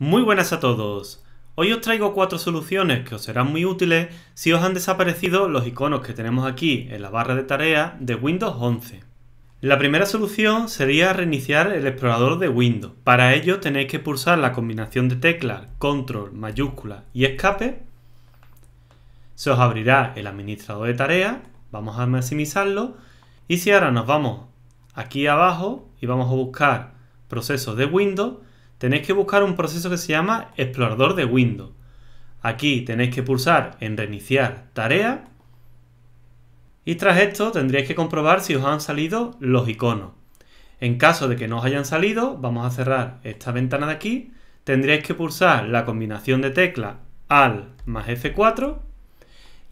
Muy buenas a todos. Hoy os traigo cuatro soluciones que os serán muy útiles si os han desaparecido los iconos que tenemos aquí en la barra de tareas de Windows 11. La primera solución sería reiniciar el explorador de Windows. Para ello tenéis que pulsar la combinación de teclas Control, mayúscula y escape. Se os abrirá el administrador de tareas. Vamos a maximizarlo. Y si ahora nos vamos aquí abajo y vamos a buscar procesos de Windows, tenéis que buscar un proceso que se llama explorador de Windows. Aquí tenéis que pulsar en reiniciar tarea y tras esto tendréis que comprobar si os han salido los iconos. En caso de que no os hayan salido, vamos a cerrar esta ventana de aquí, tendréis que pulsar la combinación de teclas AL más F4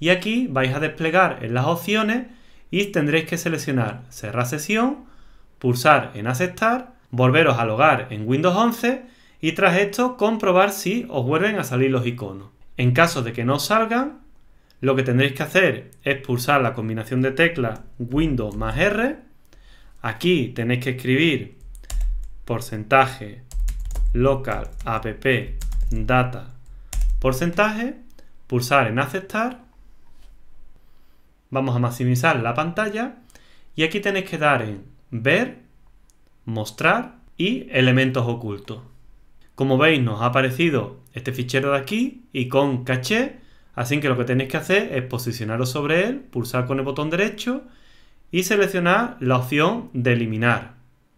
y aquí vais a desplegar en las opciones y tendréis que seleccionar cerrar sesión, pulsar en aceptar volveros a logar en Windows 11 y tras esto comprobar si os vuelven a salir los iconos. En caso de que no salgan, lo que tendréis que hacer es pulsar la combinación de teclas Windows más R. Aquí tenéis que escribir porcentaje local app data porcentaje, pulsar en aceptar. Vamos a maximizar la pantalla y aquí tenéis que dar en ver mostrar y elementos ocultos. Como veis nos ha aparecido este fichero de aquí y con caché, así que lo que tenéis que hacer es posicionaros sobre él, pulsar con el botón derecho y seleccionar la opción de eliminar.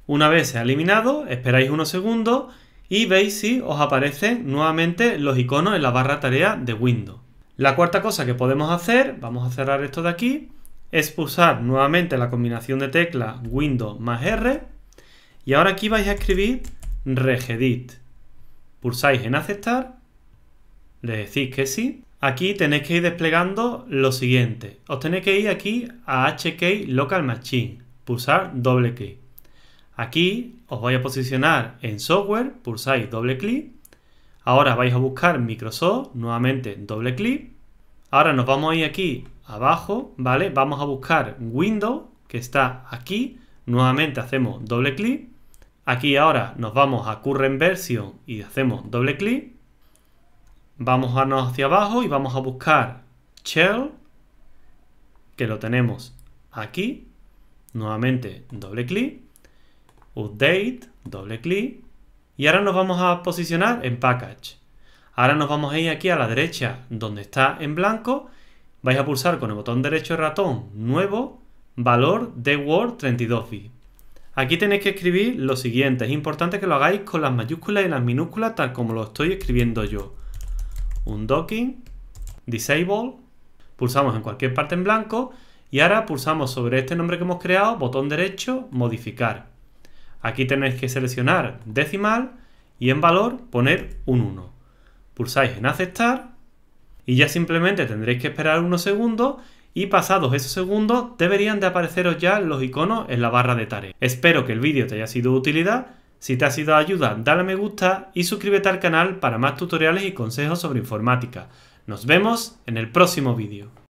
Una vez se ha eliminado, esperáis unos segundos y veis si os aparecen nuevamente los iconos en la barra tarea de Windows. La cuarta cosa que podemos hacer, vamos a cerrar esto de aquí, es pulsar nuevamente la combinación de teclas Windows más R y ahora aquí vais a escribir regedit. Pulsáis en aceptar, le decís que sí. Aquí tenéis que ir desplegando lo siguiente. Os tenéis que ir aquí a HK Local Machine, pulsar doble clic. Aquí os vais a posicionar en software, pulsáis doble clic. Ahora vais a buscar Microsoft, nuevamente doble clic. Ahora nos vamos a ir aquí abajo, ¿vale? Vamos a buscar Windows, que está aquí. Nuevamente hacemos doble clic. Aquí ahora nos vamos a Current Version y hacemos doble clic. Vamos a irnos hacia abajo y vamos a buscar Shell, que lo tenemos aquí. Nuevamente doble clic. Update, doble clic. Y ahora nos vamos a posicionar en Package. Ahora nos vamos a ir aquí a la derecha donde está en blanco. Vais a pulsar con el botón derecho del ratón Nuevo, valor de Word 32 bits. Aquí tenéis que escribir lo siguiente. Es importante que lo hagáis con las mayúsculas y las minúsculas tal como lo estoy escribiendo yo. Un docking, disable, pulsamos en cualquier parte en blanco y ahora pulsamos sobre este nombre que hemos creado, botón derecho, modificar. Aquí tenéis que seleccionar decimal y en valor poner un 1. Pulsáis en aceptar y ya simplemente tendréis que esperar unos segundos y pasados esos segundos deberían de apareceros ya los iconos en la barra de tareas. Espero que el vídeo te haya sido de utilidad. Si te ha sido de ayuda, dale a me gusta y suscríbete al canal para más tutoriales y consejos sobre informática. Nos vemos en el próximo vídeo.